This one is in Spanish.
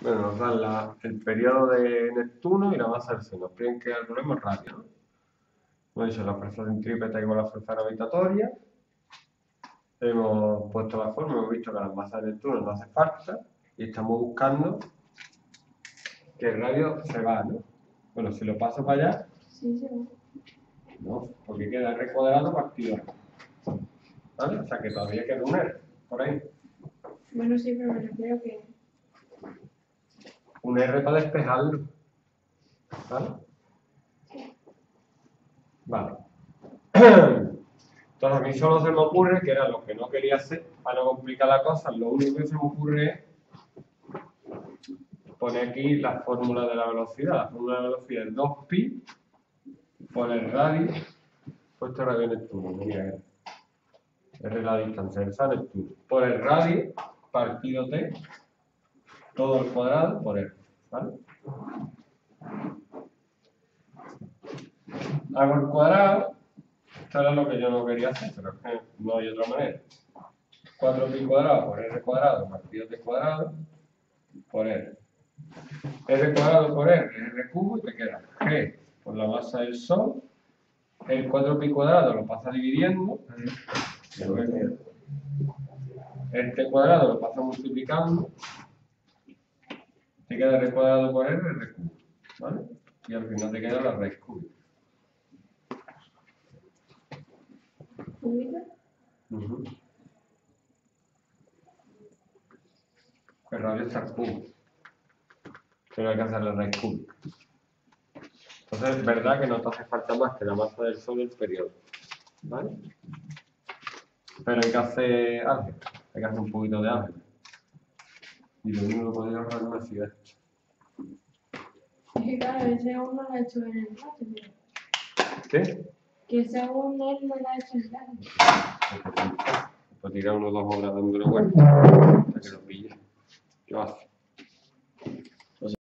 Bueno, nos dan la- el periodo de Neptuno y la masa del Sol. Nos piden que calculemos radio, ¿no? Hemos dicho la fuerza centrípeta igual a la fuerza gravitatoria. Hemos puesto la forma, hemos visto que la masa de Neptuno no hace falta. Y estamos buscando que el radio se va, ¿no? Bueno, si lo paso para allá, Sí, sí. no, porque queda R cuadrado partido. ¿Vale? O sea que todavía queda un R por ahí. Bueno, sí, pero me refiero que. Un R para despejarlo. ¿Vale? Vale. Entonces a mí solo se me ocurre que era lo que no quería hacer para no complicar la cosa. Lo único que se me ocurre es poner aquí la fórmula de la velocidad. La fórmula de la velocidad es 2pi por el radio puesto radio en Neptuno. Mira, R. La distancia a Neptuno. Por el radio partido T todo al cuadrado por R. ¿Vale? Hago el cuadrado. Esto era lo que yo no quería hacer, pero es que no hay otra manera. 4pi cuadrado por R cuadrado partido T cuadrado por R. R cuadrado por R es R cubo y te queda G por la masa del Sol. El 4pi cuadrado lo pasa dividiendo. El T cuadrado lo pasa multiplicando. Te queda R cuadrado por R, R cubo. ¿Vale? Y al final te queda la raíz cúbica. ¿Cúbica? Ujú. El radio está cubo. Pero hay que hacer la raíz cúbica. Entonces es verdad que no te hace falta más que la masa del Sol y el periodo. ¿Vale? Pero hay que hacer álgebra. Hay que hacer un poquito de álgebra. Y lo único que podría ahorrar una ciudad. Es que claro, ese aún no lo ha hecho en el pero. ¿Qué? Que ese aún él no lo ha hecho en el rato. Para tirar uno o dos horas dándole vuelta.